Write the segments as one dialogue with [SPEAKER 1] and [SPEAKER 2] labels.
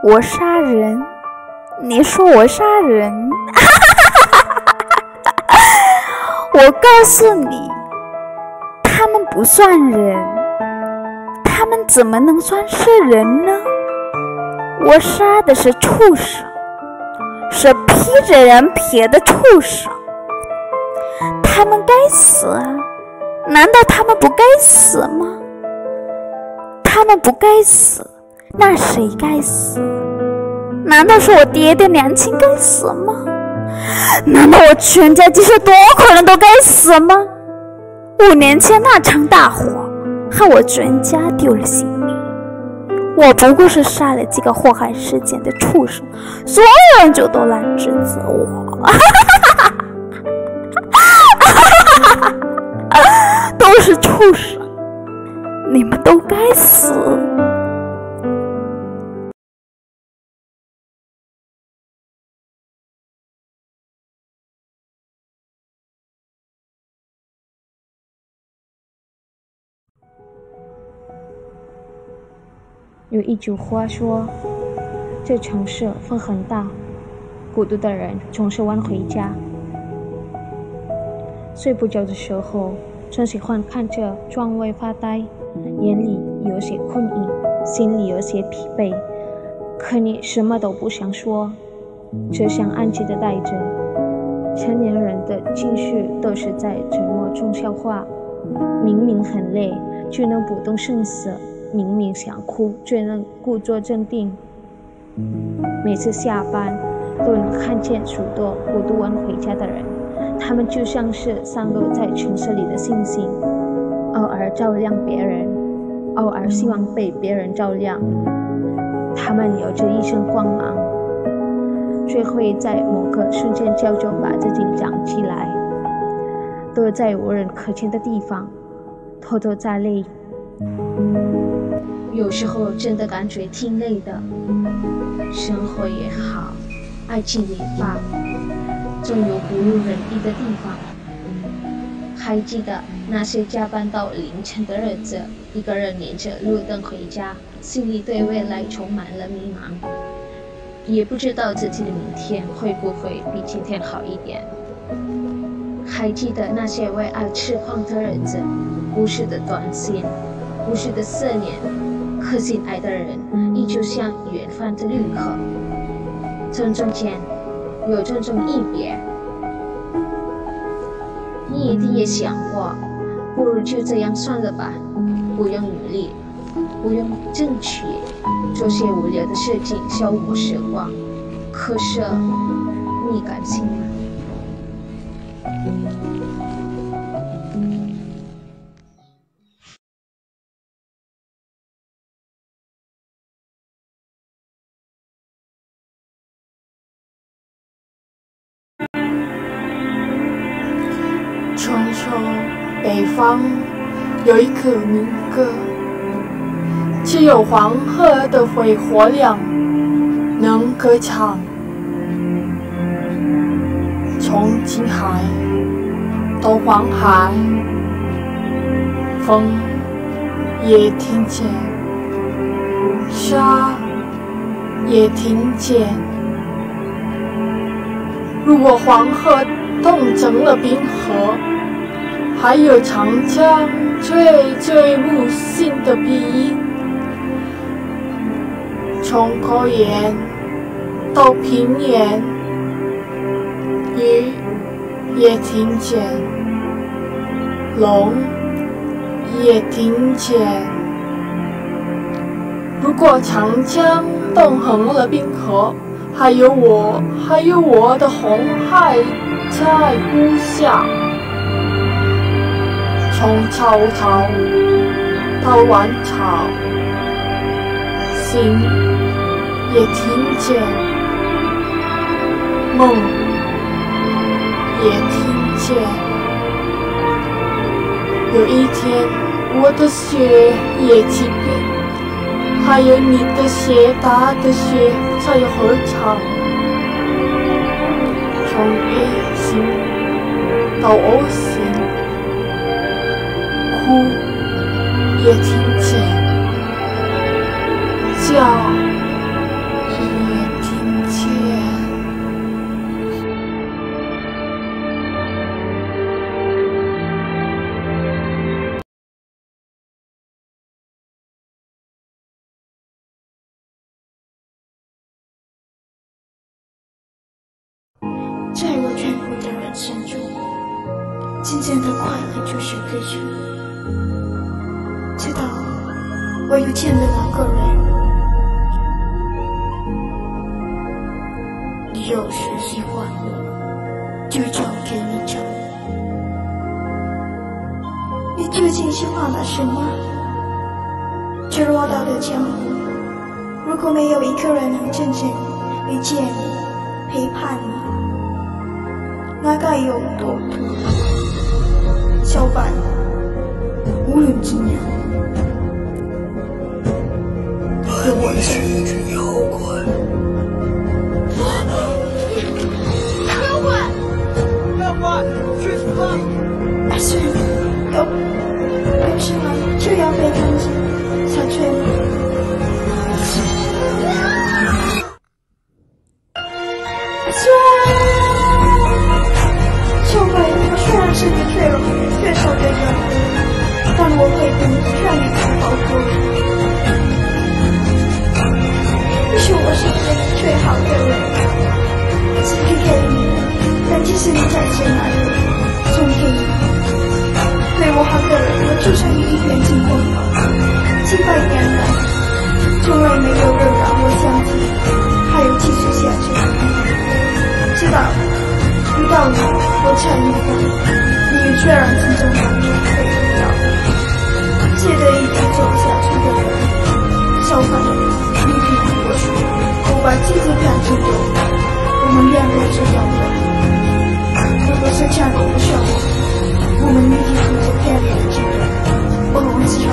[SPEAKER 1] 我杀人，你说我杀人，我告诉你，他们不算人，他们怎么能算是人呢？我杀的是畜生，是披着人皮的畜生，他们该死啊！难道他们不该死吗？他们不该死，那谁该死？难道是我爹爹娘亲该死吗？难道我全家几十多口人都该死吗？五年前那场大火，害我全家丢了性命。我不过是杀了几个祸害世间的畜生，所有人就都来指责我，都是畜生，你们都该死。
[SPEAKER 2] 有一句话说：“这城市风很大，孤独的人总是晚回家。睡不着的时候，总喜欢看着窗外发呆，眼里有些困意，心里有些疲惫。可你什么都不想说，只想安静的待着。成年人的情绪都是在沉默中消化，明明很累，却能不动声色。”明明想哭，却能故作镇定。每次下班，都能看见许多孤独晚回家的人，他们就像是散落在城市里的星星，偶尔照亮别人，偶尔希望被别人照亮。他们有着一身光芒，却会在某个瞬间悄悄把自己藏起来，躲在无人可见的地方，偷偷在泪。有时候真的感觉挺累的，生活也好，爱情也罢，总有不如人意的地方。还记得那些加班到凌晨的日子，一个人连着路灯回家，心里对未来充满了迷茫，也不知道自己的明天会不会比今天好一点。还记得那些为爱痴狂的日子，无数的短信，无数的思念。可心爱的人，依旧像远方的旅客。匆匆间，有种种一别。你一定也想过，不如就这样算了吧，不用努力，不用争取，做些无聊的事情消磨时光。可是，你甘心吗？
[SPEAKER 3] 传说北方有一口民歌，只有黄河的肺活量能歌。唱。从青海到黄海，风也听见，沙也听见。如果黄河冻成了冰河，还有长江最最无心的鼻音，从高原到平原，鱼也听见，龙也听见。如果长江冻成了冰河，还有我，还有我的红海在呼啸。从曹操到晚朝，心也听见，梦也听见。有一天，我的血也结冰，还有你的血打的血在合唱。从 A 心到 O 心。哭也听见，叫
[SPEAKER 4] 也听见。在我全部的人生中，今天的快乐就是跟着你。知道我遇见了那个人，你有时喜欢我，就唱给你唱。你究竟喜欢了什么？这偌大的江湖，如果没有一个人能真正遇见你、陪伴你，那该有多苦？小板，无论怎样，有我在。
[SPEAKER 5] 妖怪，
[SPEAKER 4] 妖怪，
[SPEAKER 5] 妖怪，去死吧！
[SPEAKER 4] 但是有有什么就要被看见、下坠吗？小鬼，我虽然身体脆弱，越瘦越壮，但我会跟让你看好过。也许我是对你最好的人，只配给你，但即使你在谁哪里，送给你。对我好的人，我就算一眼睛过几百年来，从来没有人让我相信还有继续下去的可能。直到遇到你，我才明白，你却让真正把责任扛起的，我们勇敢执着的，不管是前路的险阻，我们一起同肩并立的。不忘初更，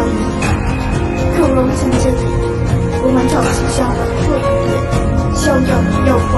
[SPEAKER 4] 共同前进，我们朝气向阳，做对，笑对阳光。